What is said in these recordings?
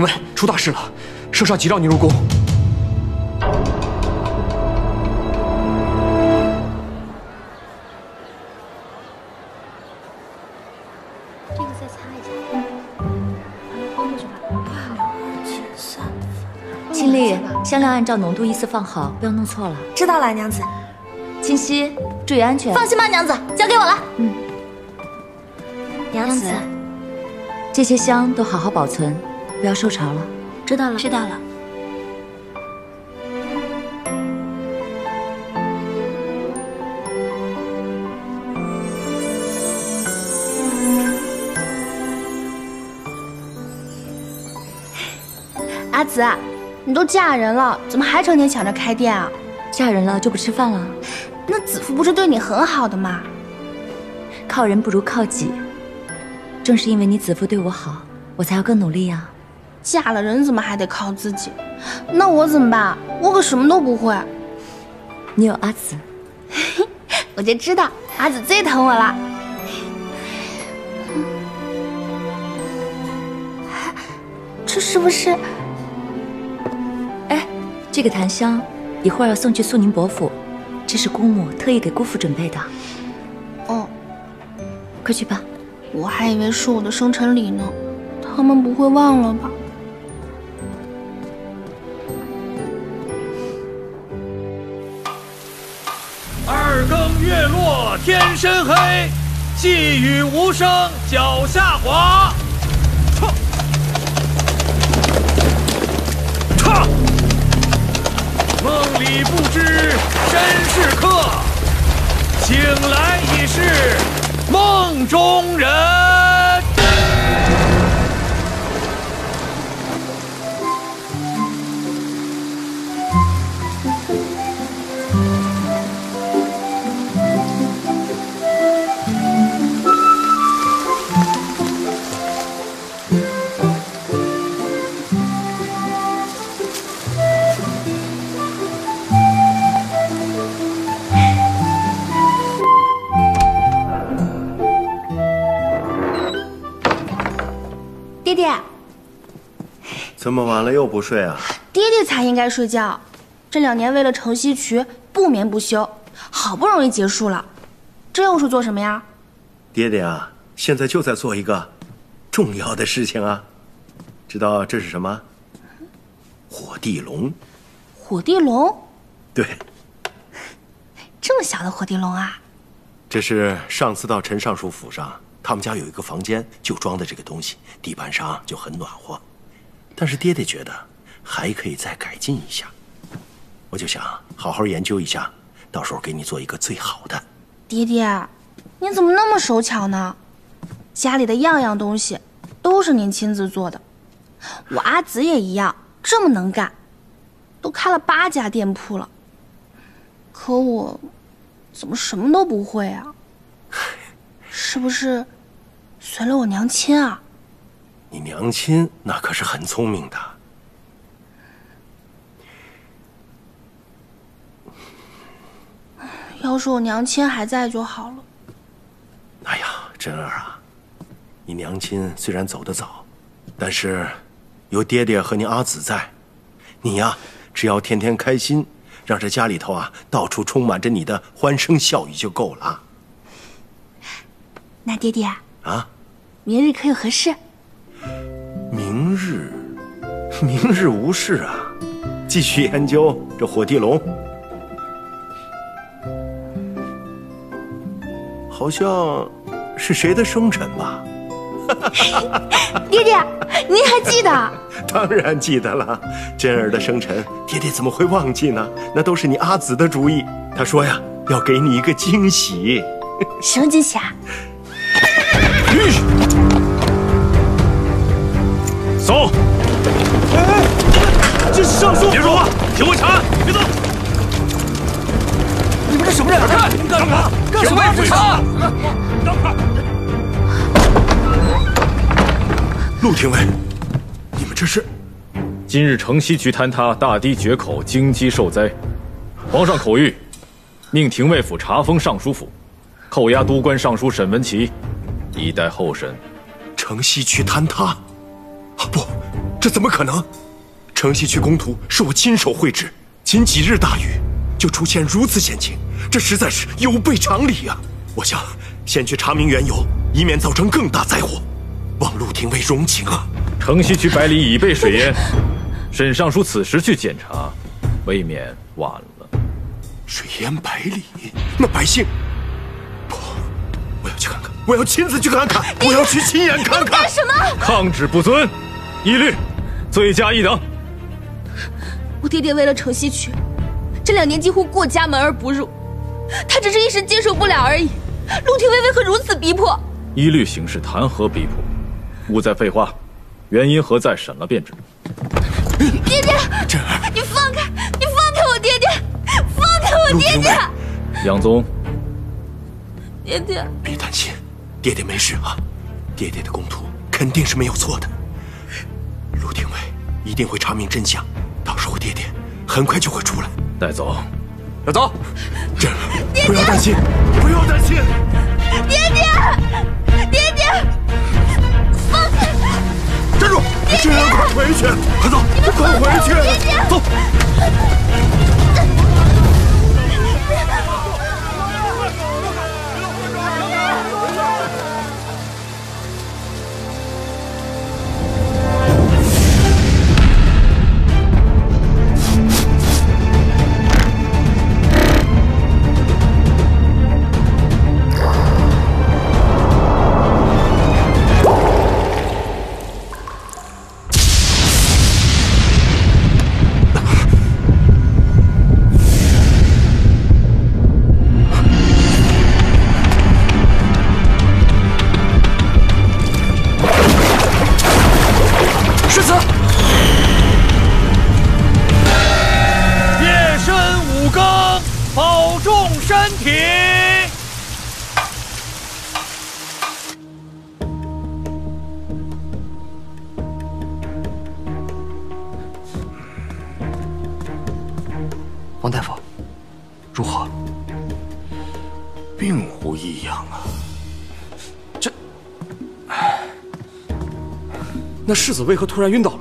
廷尉，出大事了！圣上急召你入宫。这个再擦一擦。过去吧。清丽，香料按照浓度依次放好，不要弄错了。知道了，娘子。清溪，注意安全。放心吧，娘子，交给我了。嗯。娘子，这些香都好好保存，不要受潮了。知道了，知道了。阿紫，你都嫁人了，怎么还成天想着开店啊？嫁人了就不吃饭了？那子父不是对你很好的吗？靠人不如靠己。正是因为你子父对我好，我才要更努力呀。嫁了人怎么还得靠自己？那我怎么办？我可什么都不会。你有阿紫，我就知道阿紫最疼我了。这是不是？哎，这个檀香一会儿要送去肃宁伯府，这是姑母特意给姑父准备的。哦，快去吧。我还以为是我的生辰礼呢，他们不会忘了吧？落天深黑，细雨无声脚下滑。撤！撤！梦里不知身是客，醒来已是。梦中人。么晚了又不睡啊？爹爹才应该睡觉，这两年为了城西渠不眠不休，好不容易结束了，这又是做什么呀？爹爹啊，现在就在做一个重要的事情啊，知道这是什么？火地龙。火地龙？对。这么小的火地龙啊？这是上次到陈尚书府上，他们家有一个房间就装的这个东西，地板上就很暖和。但是爹爹觉得还可以再改进一下，我就想好好研究一下，到时候给你做一个最好的。爹爹，你怎么那么手巧呢？家里的样样东西都是您亲自做的，我阿紫也一样，这么能干，都开了八家店铺了。可我怎么什么都不会啊？是不是随了我娘亲啊？你娘亲那可是很聪明的。要是我娘亲还在就好了。哎呀，真儿啊，你娘亲虽然走得早，但是有爹爹和你阿紫在，你呀，只要天天开心，让这家里头啊到处充满着你的欢声笑语就够了。那爹爹啊，明日可有何事？明日，明日无事啊，继续研究这火地龙。好像是谁的生辰吧？爹爹，您还记得？当然记得了，真儿的生辰，爹爹怎么会忘记呢？那都是你阿紫的主意。他说呀，要给你一个惊喜。什么惊喜啊？走！哎，这是尚书，别说话，听我查案，别动！你们这什么人？干干什么？廷尉府查案！陆廷尉，你们这是？今日城西区坍塌，大堤决口，荆棘受灾。皇上口谕，命廷尉府查封尚书府，扣押都官尚书沈文琪，以待候审。城西区坍塌。不，这怎么可能？城西区公图是我亲手绘制，仅几日大雨，就出现如此险情，这实在是有悖常理呀！我想先去查明缘由，以免造成更大灾祸。望陆廷尉容情啊！城西区百里已被水淹，沈尚书此时去检查，未免晚了。水淹百里，那百姓……不，我要去看看，我要亲自去看看，我要去亲眼看看。干什么？抗旨不遵，一律罪加一等。我爹爹为了城西区，这两年几乎过家门而不入，他只是一时接受不了而已。陆廷尉为何如此逼迫？一律行事谈何逼迫？勿再废话，原因何在？审了便知。爹爹，真儿，你放开，你放开我爹爹，放开我爹爹！杨宗，爹爹，别担心，爹爹没事啊。爹爹的公图肯定是没有错的，陆廷伟一定会查明真相，到时候爹爹很快就会出来。带走。要走。真儿，不要担心，不要担心。为何突然晕倒了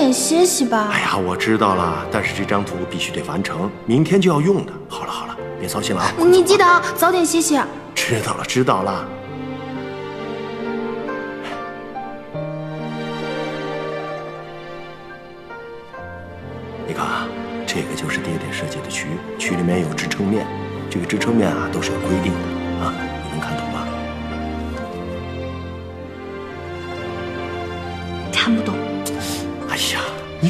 点歇息吧。哎呀，我知道了，但是这张图必须得完成，明天就要用的。好了好了，别操心了啊。你记得啊早点歇息。知道了知道了。你看啊，这个就是爹爹设计的渠，渠里面有支撑面，这个支撑面啊都是有规定的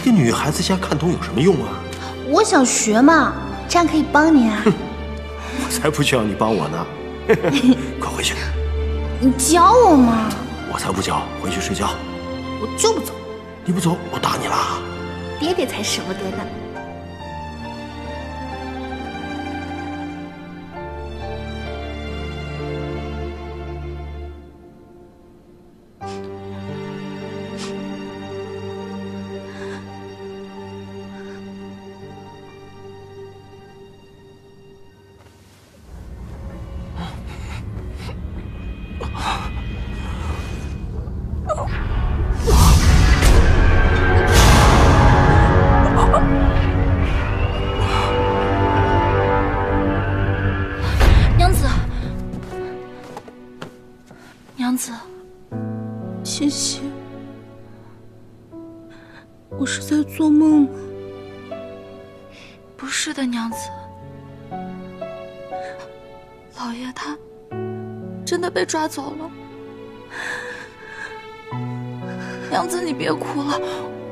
一个女孩子家看懂有什么用啊？我想学嘛，这样可以帮你啊。我才不需要你帮我呢！快回去，你教我嘛，我才不教，回去睡觉。我就不走。你不走，我打你啦！爹爹才舍不得呢。抓走了。娘子，你别哭了，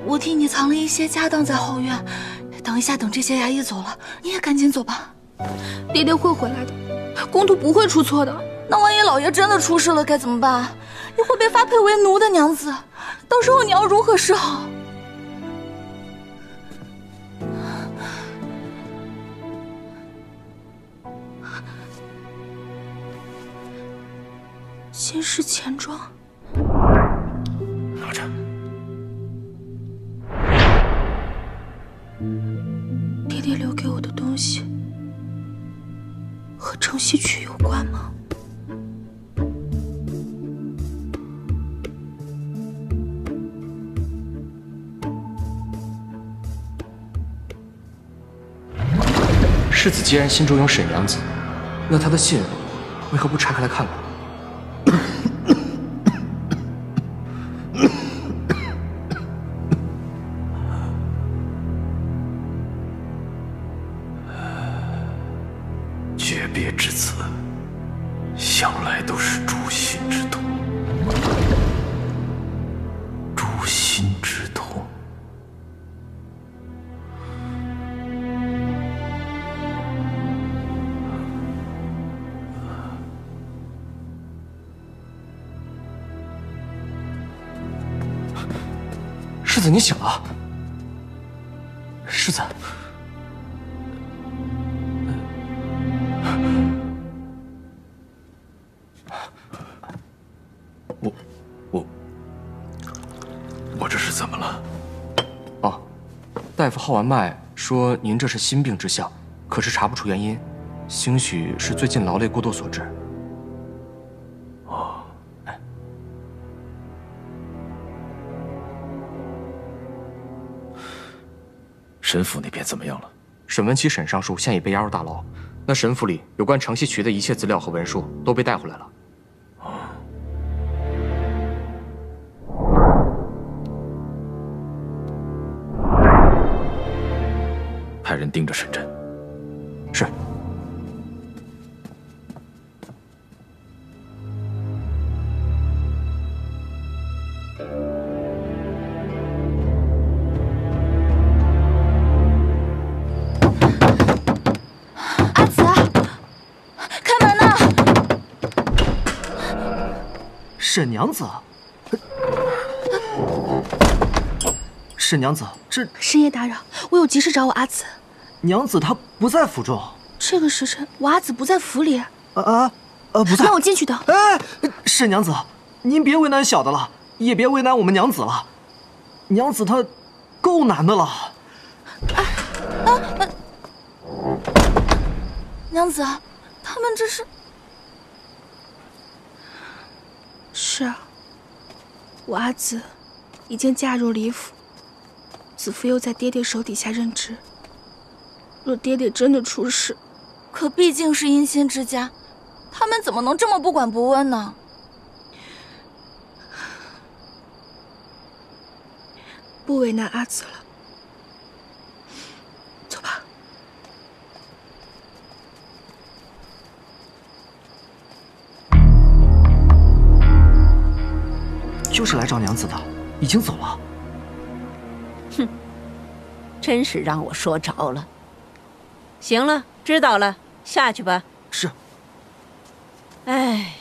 我替你藏了一些家当在后院。等一下，等这些衙役走了，你也赶紧走吧。爹爹会回来的，公主不会出错的。那万一老爷真的出事了该怎么办？你会被发配为奴的，娘子，到时候你要如何是好？先是钱庄，拿着。爹爹留给我的东西和城西区有关吗？世子既然心中有沈娘子，那他的信为何不拆开来看看？怎么了？哦，大夫号完脉说您这是心病之象，可是查不出原因，兴许是最近劳累过度所致。哦，沈府那边怎么样了？沈文琪、沈尚书现已被押入大牢，那沈府里有关城西渠的一切资料和文书都被带回来了。派人盯着沈镇。是。阿紫，开门呐！沈娘子，沈娘子，这深夜打扰，我有急事找我阿紫。娘子她不在府中。这个时辰，我阿紫不在府里。啊啊，呃，不在。让我进去的。哎，沈娘子，您别为难小的了，也别为难我们娘子了。娘子她够难的了。啊啊！娘子，他们这是……是啊，我阿紫已经嫁入李府，子夫又在爹爹手底下任职。若爹爹真的出事，可毕竟是阴仙之家，他们怎么能这么不管不问呢？不为难阿紫了，走吧。就是来找娘子的，已经走了。哼，真是让我说着了。行了，知道了，下去吧。是。哎，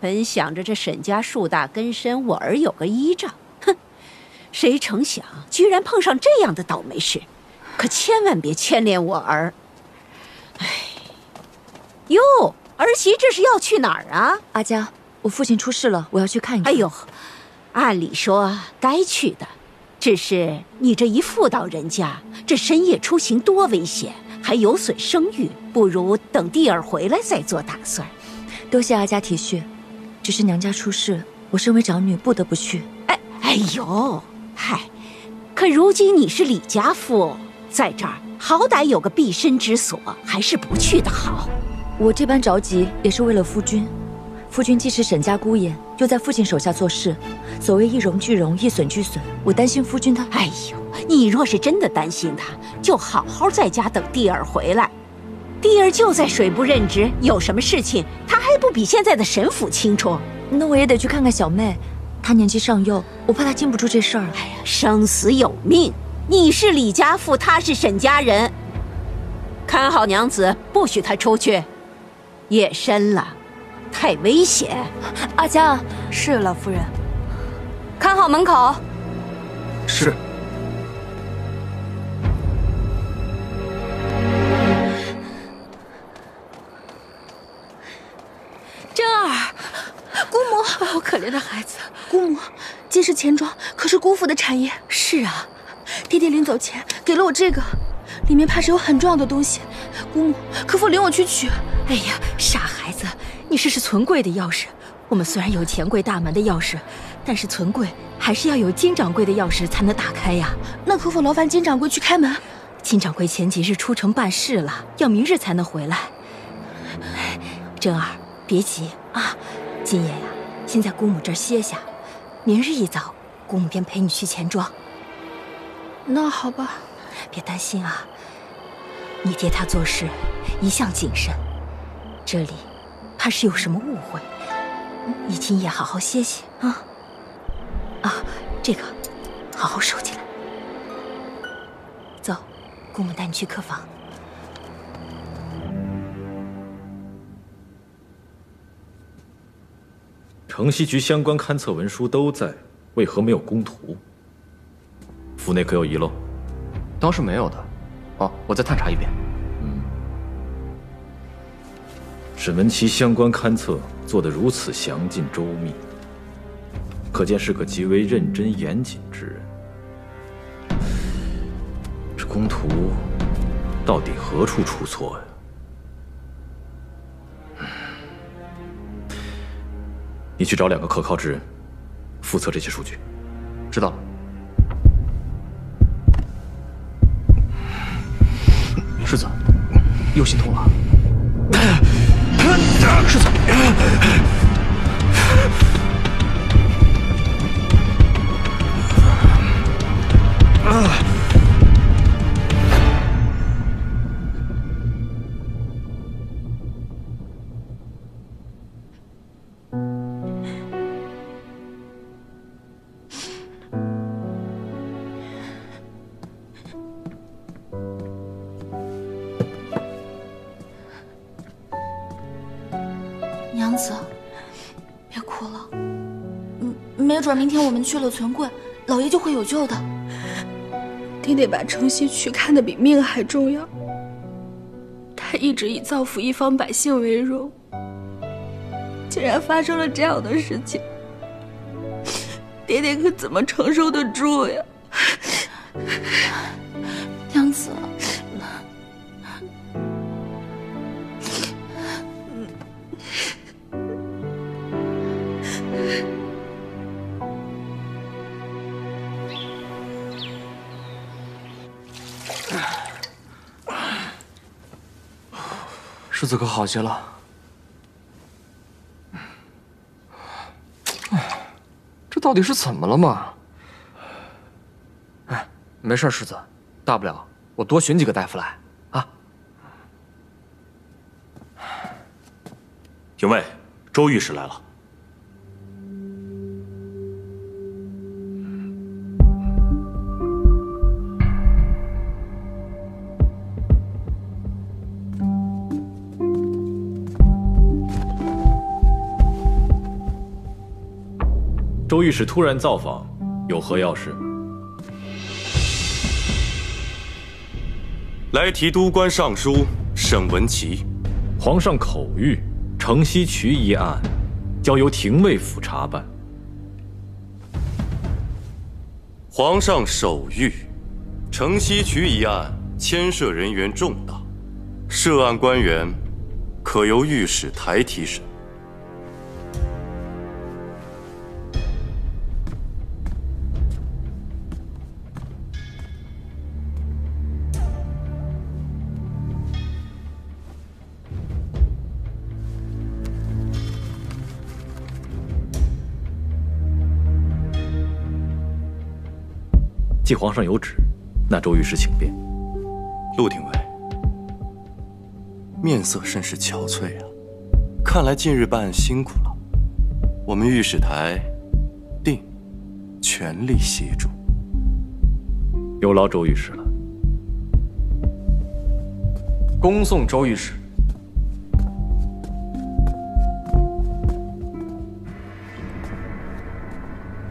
本想着这沈家树大根深，我儿有个依仗，哼，谁成想居然碰上这样的倒霉事，可千万别牵连我儿。哎，哟，儿媳这是要去哪儿啊？阿佳，我父亲出事了，我要去看一看。哎呦，按理说该去的，只是你这一妇道人家，这深夜出行多危险。还有损声誉，不如等弟儿回来再做打算。多谢阿家体恤，只是娘家出事，我身为长女不得不去。哎哎呦，嗨！可如今你是李家妇，在这儿好歹有个避身之所，还是不去的好。我这般着急也是为了夫君，夫君既是沈家姑爷，又在父亲手下做事，所谓一荣俱荣，一损俱损，我担心夫君他……哎呦！你若是真的担心他，就好好在家等弟儿回来。弟儿就在水部任职，有什么事情他还不比现在的沈府清楚？那我也得去看看小妹，她年纪尚幼，我怕她经不住这事儿。哎呀，生死有命，你是李家妇，他是沈家人，看好娘子，不许她出去。夜深了，太危险。阿江，是老夫人，看好门口。是。姑母，哦，可怜的孩子。姑母，金氏钱庄可是姑父的产业。是啊，爹爹临走前给了我这个，里面怕是有很重要的东西。姑母，可否领我去取？哎呀，傻孩子，你试试存柜的钥匙。我们虽然有钱柜大门的钥匙，但是存柜还是要有金掌柜的钥匙才能打开呀。那可否劳烦金掌柜去开门？金掌柜前几日出城办事了，要明日才能回来。珍儿，别急啊，金爷呀，先在姑母这儿歇下，明日一早，姑母便陪你去钱庄。那好吧，别担心啊。你爹他做事一向谨慎，这里怕是有什么误会。你今夜好好歇歇啊！啊，这个好好收起来。走，姑母带你去客房。城西局相关勘测文书都在，为何没有工图？府内可有遗漏？倒是没有的。哦，我再探查一遍。嗯，沈文琪相关勘测做得如此详尽周密，可见是个极为认真严谨之人。这工图到底何处出错呀？你去找两个可靠之人，复测这些数据。知道了。世子，又心痛了。世子。准明天我们去了存柜，老爷就会有救的。爹爹把城西区看得比命还重要，他一直以造福一方百姓为荣。竟然发生了这样的事情，爹爹可怎么承受得住呀？世子可好些了？这到底是怎么了嘛？哎，没事，世子，大不了我多寻几个大夫来啊。廷尉，周御史来了。周御史突然造访，有何要事？来提督官尚书沈文琪，皇上口谕，城西渠一案，交由廷尉府查办。皇上手谕，城西渠一案牵涉人员重大，涉案官员可由御史台提审。既皇上有旨那周御史请便。陆廷尉面色甚是憔悴啊看来近日办案辛苦了。我们御史台定全力协助。有劳周御史了。恭送周御史。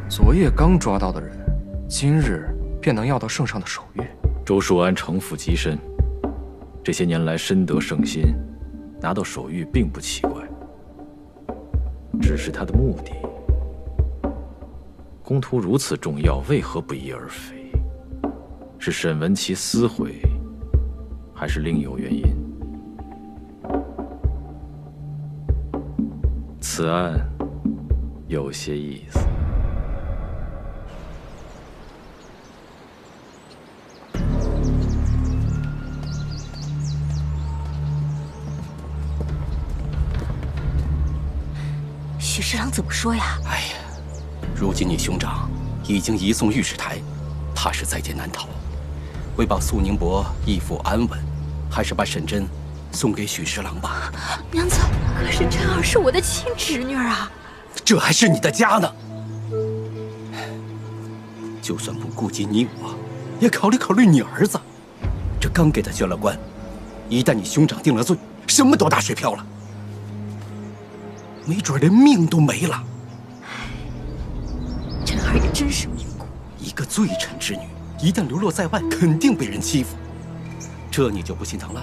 昨夜刚抓到的人今日便能要到圣上的手谕。周树安城府极深，这些年来深得圣心，拿到手谕并不奇怪。只是他的目的，公图如此重要，为何不翼而飞？是沈文琪私毁，还是另有原因？此案有些意思。说呀？哎呀，如今你兄长已经移送御史台，怕是在劫难逃。为保肃宁伯义父安稳，还是把沈真送给许侍郎吧。娘子，可是真儿是我的亲侄女啊！这还是你的家呢。就算不顾及你我，也考虑考虑你儿子。这刚给他宣了官，一旦你兄长定了罪，什么都打水漂了，没准连命都没了。真是命苦，一个罪臣之女，一旦流落在外，肯定被人欺负。这你就不心疼了？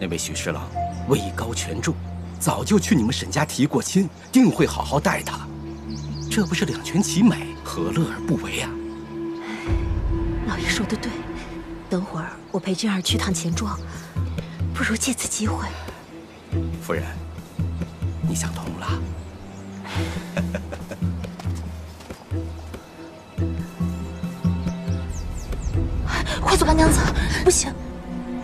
那位许侍郎位高权重，早就去你们沈家提过亲，定会好好待她。这不是两全其美，何乐而不为啊？老爷说的对，等会儿我陪君儿去趟钱庄，不如借此机会。夫人，你想通了？娘子！不行，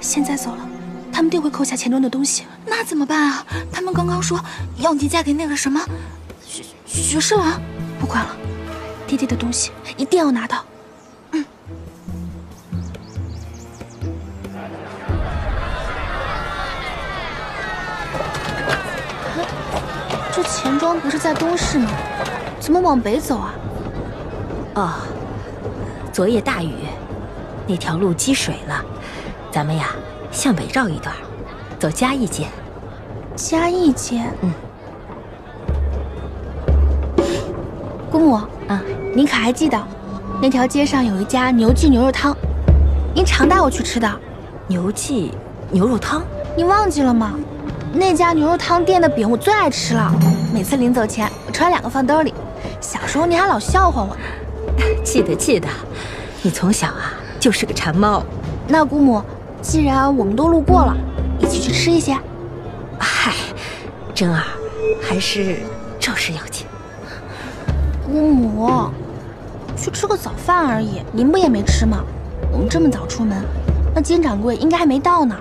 现在走了，他们定会扣下钱庄的东西。那怎么办啊？他们刚刚说要你嫁给那个什么许许侍郎。不管了，爹爹的东西一定要拿到。嗯。这钱庄不是在东市吗？怎么往北走啊？哦，昨夜大雨，那条路积水了，咱们呀向北绕一段，走嘉义街。嘉义街，嗯。姑母，嗯，您可还记得，那条街上有一家牛记牛肉汤，您常带我去吃的。牛记牛肉汤，你忘记了吗？那家牛肉汤店的饼我最爱吃了，每次临走前我揣两个放兜里。小时候您还老笑话我。记得记得，你从小啊就是个馋猫。那姑母，既然我们都路过了，一起去吃一些。嗨，珍儿，还是正事要紧。姑母，去吃个早饭而已，您不也没吃吗？我们这么早出门，那金掌柜应该还没到呢。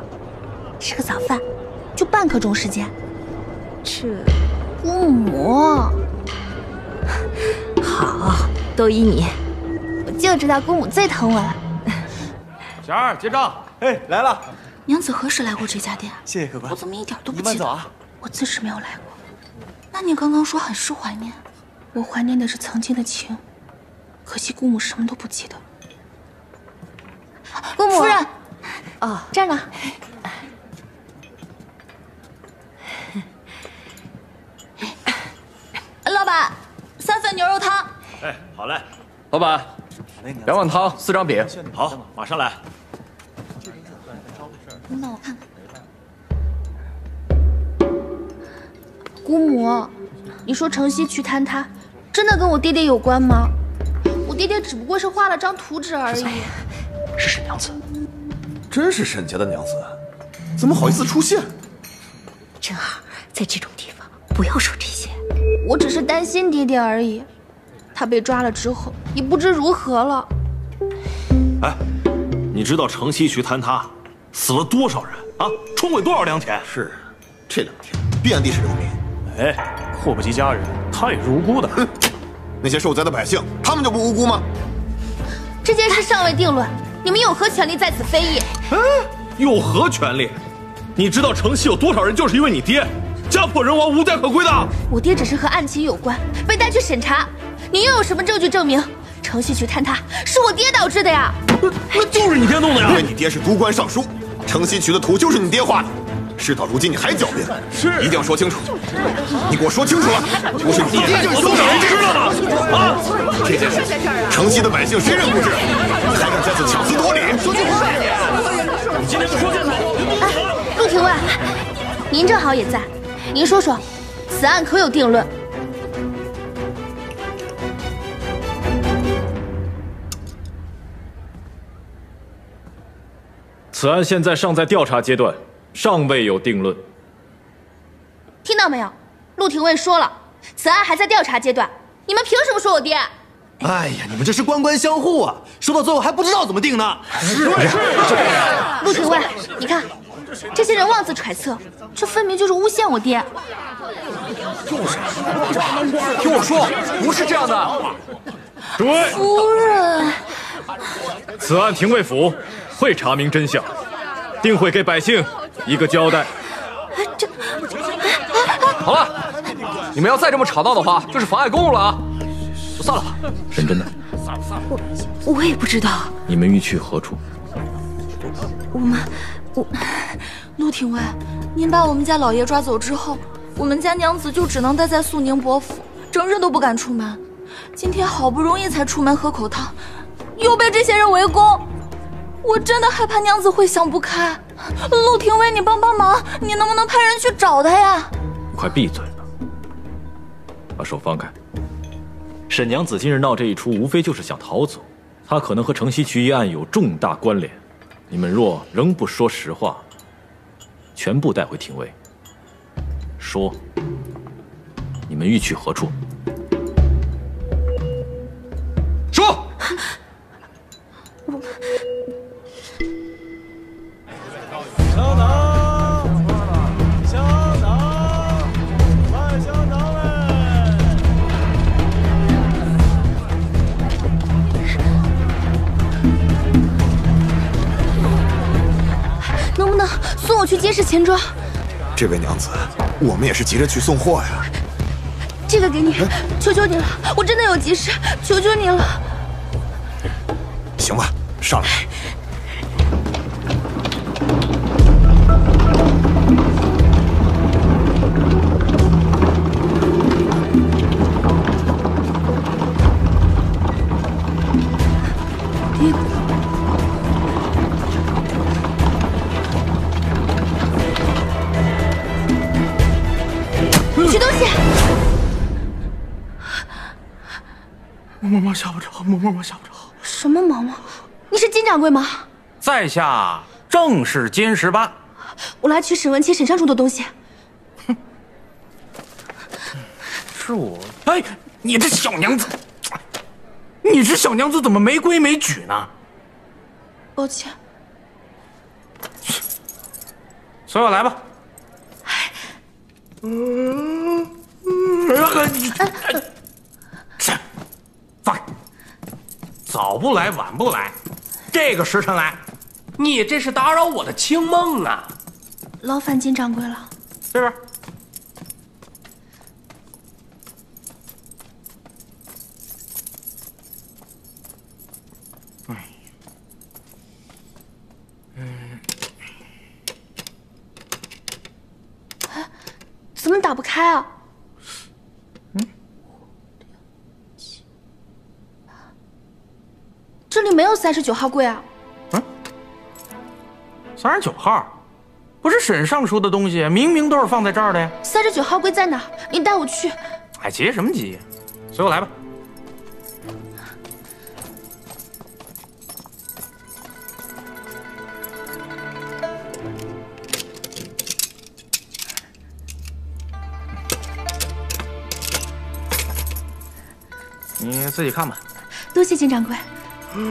吃个早饭，就半刻钟时间。这，姑母，好，都依你。我就知道姑母最疼我了。贤儿结账。哎，来了。娘子何时来过这家店？谢谢客官。我怎么一点都不记得？你慢走啊。我自是没有来过。那你刚刚说很是怀念。我怀念的是曾经的情，可惜姑母什么都不记得。姑母，夫人，哦，这儿呢。老板，三份牛肉汤。哎，好嘞。老板，两碗汤，四张饼。好，马上来。那我看看。姑母，你说城西渠坍塌。真的跟我爹爹有关吗？我爹爹只不过是画了张图纸而已。是沈娘子，真是沈家的娘子，怎么好意思出现？珍儿，在这种地方不要说这些。我只是担心爹爹而已，他被抓了之后也不知如何了。哎，你知道城西渠坍塌死了多少人啊？冲毁多少良田？是，这两天遍地是流民。哎。祸不及家人，他也是无辜的。哼，那些受灾的百姓，他们就不无辜吗？这件事尚未定论，你们有何权利在此非议？嗯，有何权利？你知道城西有多少人就是因为你爹家破人亡、无家可归的？我爹只是和案情有关，被带去审查。你又有什么证据证明城西渠坍塌是我爹导致的呀？那就是你爹弄的呀！因为你爹是都官尚书，城西渠的图就是你爹画的。事到如今你还狡辩，是一定要说清楚。你给我说清楚了，不是你爹就是松手，知道吗？啊！这件事，城西的百姓谁人不知？你还敢在此强词夺理？说句话！你今天不说清楚，陆廷尉，您正好也在，您说说，此案可有定论？此案现在尚在调查阶段，尚未有定论。听到没有？陆廷尉说了，此案还在调查阶段。你们凭什么说我爹？哎呀，你们这是官官相护啊！说到最后还不知道怎么定呢。是是陆廷尉，你看，这些人妄自揣测，这分明就是诬陷我爹。就是，听我说，不是这样的。诸位，夫人，此案廷尉府会查明真相，定会给百姓一个交代。这好了，你们要再这么吵闹的话，就是妨碍公务了啊！就散了吧。认真的？我我也不知道。你们欲去何处？我们，我，陆廷尉，您把我们家老爷抓走之后，我们家娘子就只能待在肃宁伯府，整日都不敢出门。今天好不容易才出门喝口汤，又被这些人围攻，我真的害怕娘子会想不开。陆廷尉，你帮帮忙，你能不能派人去找他呀？快闭嘴吧！把手放开。沈娘子今日闹这一出，无非就是想逃走。她可能和城西渠一案有重大关联。你们若仍不说实话，全部带回廷尉。说，你们欲去何处？钱庄？这位娘子，我们也是急着去送货呀。这个给你，求求你了，我真的有急事，求求你了。行吧，上来。吓不着，嬷嬷吓不着。什么毛毛？你是金掌柜吗？在下正是金十八。我来取沈文琪、沈尚书的东西。哼是我。哎，你这小娘子，你这小娘子怎么没规没矩呢？抱歉。随我来吧。嗯，你这放开！早不来，晚不来，这个时辰来，你这是打扰我的清梦啊！劳烦金掌柜了。这边。哎，嗯，怎么打不开啊？嗯，这里没有三十九号柜啊。三十九号，不是沈尚书的东西，明明都是放在这儿的呀。三十九号柜在哪？你带我去。哎，急什么急？随我来吧。你自己看吧。多谢金掌柜。沈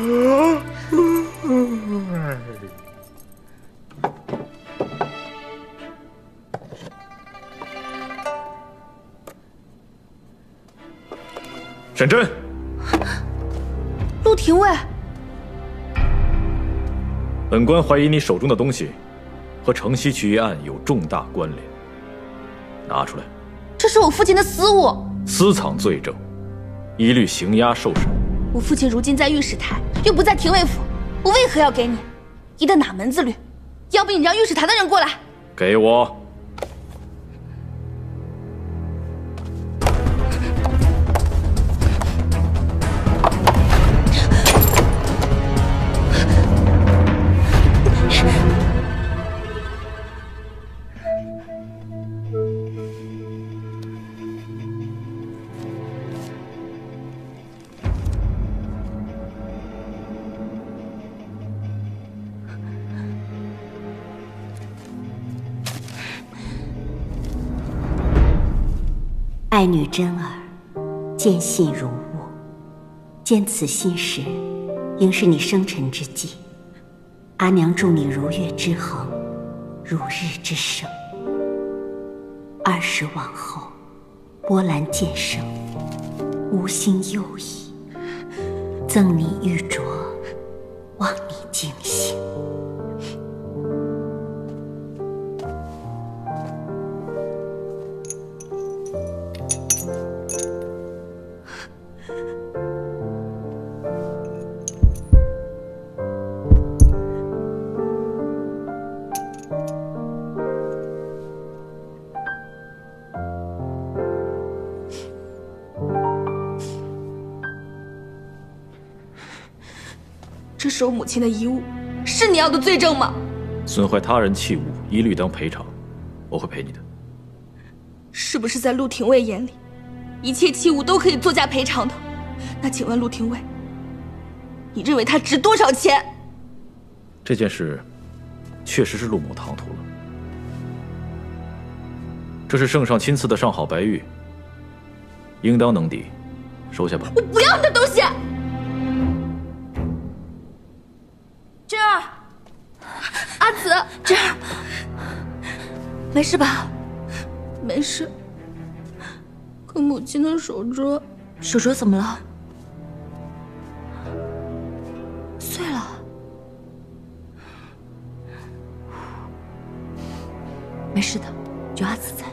真，陆廷尉，本官怀疑你手中的东西和城西渠一案有重大关联，拿出来。这是我父亲的私物，私藏罪证，一律刑押受审。我父亲如今在御史台，又不在廷尉府，我为何要给你？你的哪门子律？要不你让御史台的人过来。给我。爱女真儿，见信如晤。见此信时，应是你生辰之际。阿娘祝你如月之恒，如日之升。二十往后，波澜渐生，无心又矣。赠你玉镯，望你惊醒。我母亲的遗物，是你要的罪证吗？损坏他人器物，一律当赔偿，我会赔你的。是不是在陆廷尉眼里，一切器物都可以作价赔偿的？那请问陆廷尉，你认为它值多少钱？这件事确实是陆某唐突了。这是圣上亲赐的上好白玉，应当能抵，收下吧。我不要你的东西！没事吧？没事。可母亲的手镯，手镯怎么了？碎了。没事的，有阿紫在。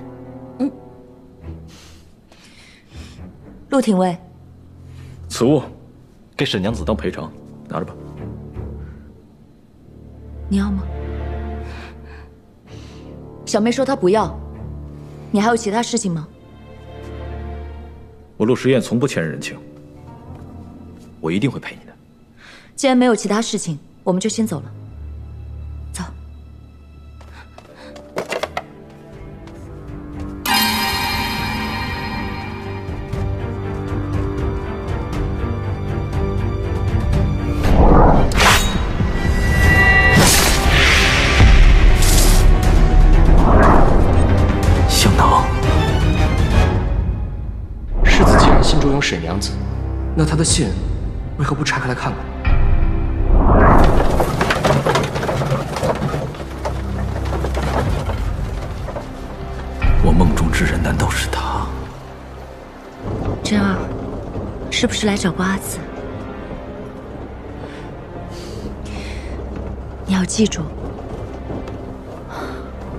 嗯。陆廷尉，此物给沈娘子当赔偿，拿着吧。你要吗？小妹说她不要。你还有其他事情吗？我陆时宴从不欠人情，我一定会陪你的。既然没有其他事情，我们就先走了。来找过阿紫？你要记住，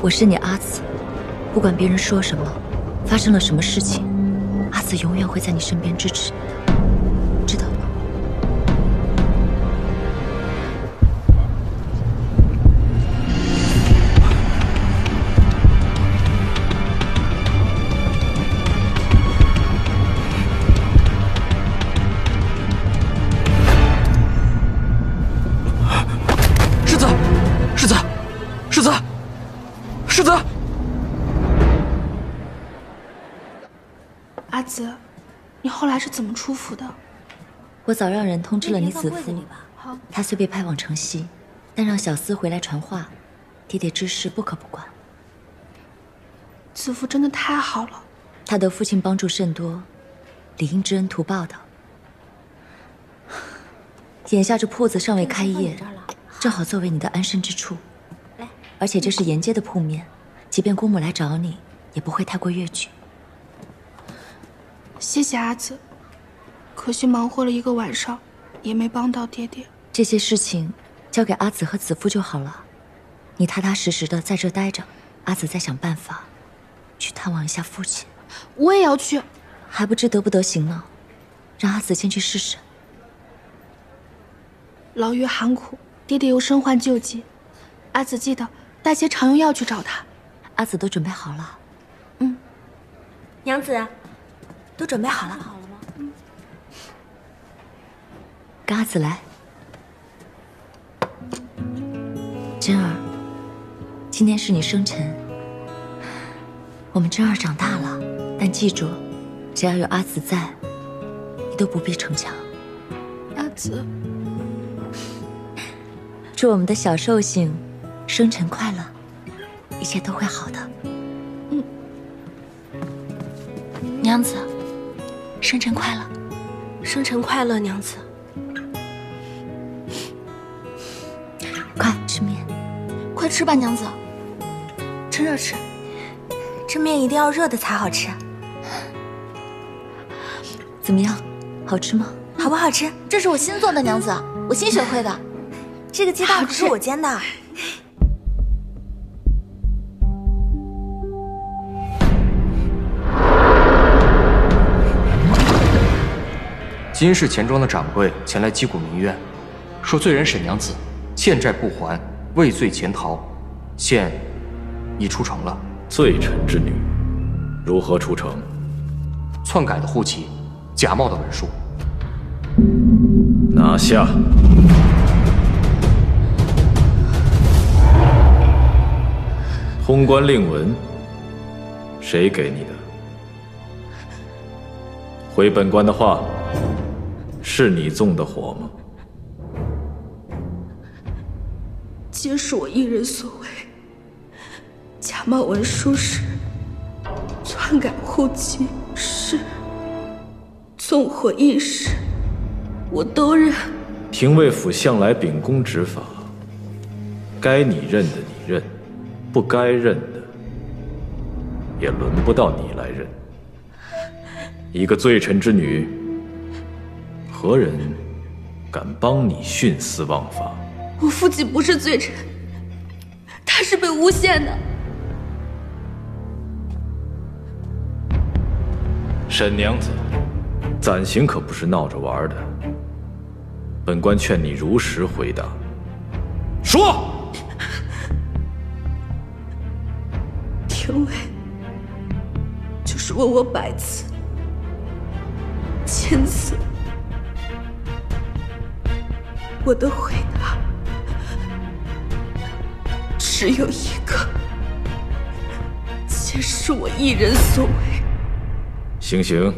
我是你阿紫，不管别人说什么，发生了什么事情，阿紫永远会在你身边支持你的，府的？我早让人通知了你子夫，他虽被派往城西，但让小厮回来传话，爹爹之事不可不管。子夫真的太好了，他的父亲帮助甚多，理应知恩图报的。眼下这铺子尚未开业，正好作为你的安身之处。而且这是沿街的铺面，即便姑母来找你，也不会太过越矩。谢谢阿紫，可惜忙活了一个晚上，也没帮到爹爹。这些事情交给阿紫和子夫就好了，你踏踏实实的在这待着，阿紫再想办法去探望一下父亲。我也要去，还不知得不得行呢，让阿紫先去试试。牢狱寒苦，爹爹又身患旧疾，阿紫记得带些常用药去找他。阿紫都准备好了。嗯娘子，都准备好了。跟阿紫来。真儿，今天是你生辰，我们真儿长大了，但记住，只要有阿紫在，你都不必逞强。阿紫，祝我们的小寿星生辰快乐，一切都会好的。嗯娘子，生辰快乐！生辰快乐，娘子。吃吧，娘子。趁热吃，这面一定要热的才好吃。怎么样？好吃吗？好不好吃？这是我新做的，娘子，我新学会的。这个鸡蛋可是我煎的。金氏钱庄的掌柜前来击鼓鸣冤，说罪人沈娘子欠债不还，畏罪潜逃，现已出城了。罪臣之女，如何出城？篡改的户籍，假冒的文书。拿下！通关令文，谁给你的？回本官的话，是你纵的火吗？皆是我一人所为。假冒文书是，篡改户籍是，纵火一时，我都认。廷尉府向来秉公执法，该你认的你认，不该认的也轮不到你来认。一个罪臣之女，何人敢帮你徇私枉法？我父亲不是罪臣，他是被诬陷的。沈娘子，暂行可不是闹着玩的。本官劝你如实回答。说。廷尉，就是问我百次、千次，我的回答只有一个，皆是我一人所为。行刑。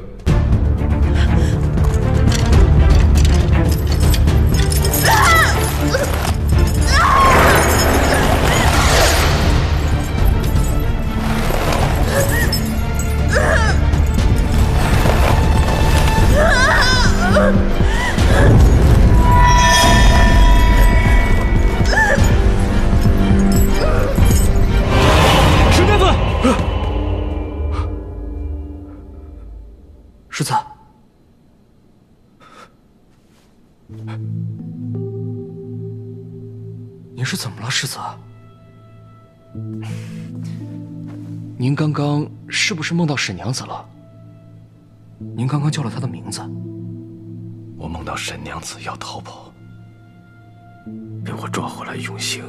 到沈娘子了？您刚刚叫了她的名字。我梦到沈娘子要逃跑，被我抓回来用刑，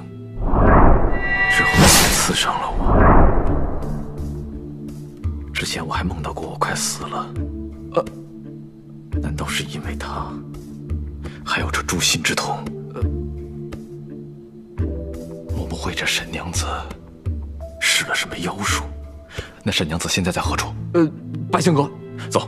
之后还刺伤了我。之前我还梦到过我快死了，呃，难道是因为她，还有这诛心之痛？呃，莫不会这沈娘子施了什么妖术？那沈娘子现在在何处？呃，白相哥，走。